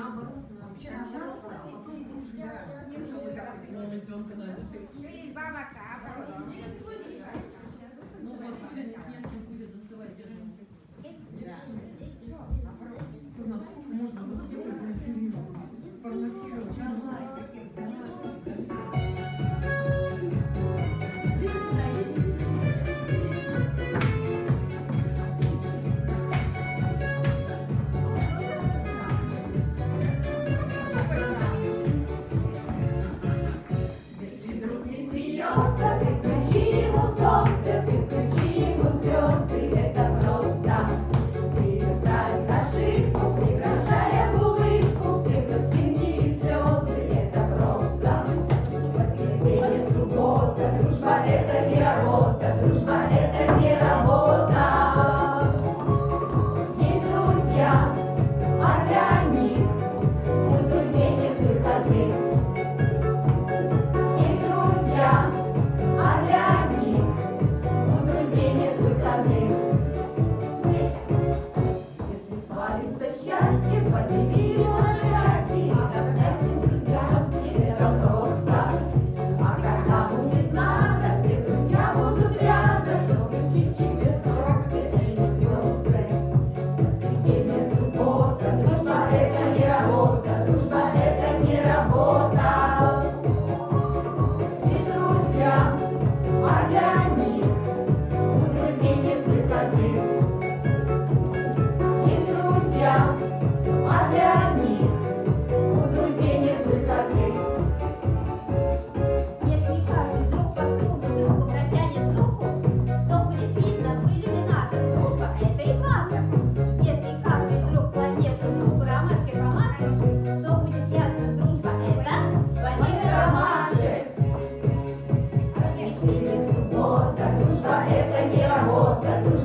наоборот, вообще общаться, а потом дружить. Amen. 我们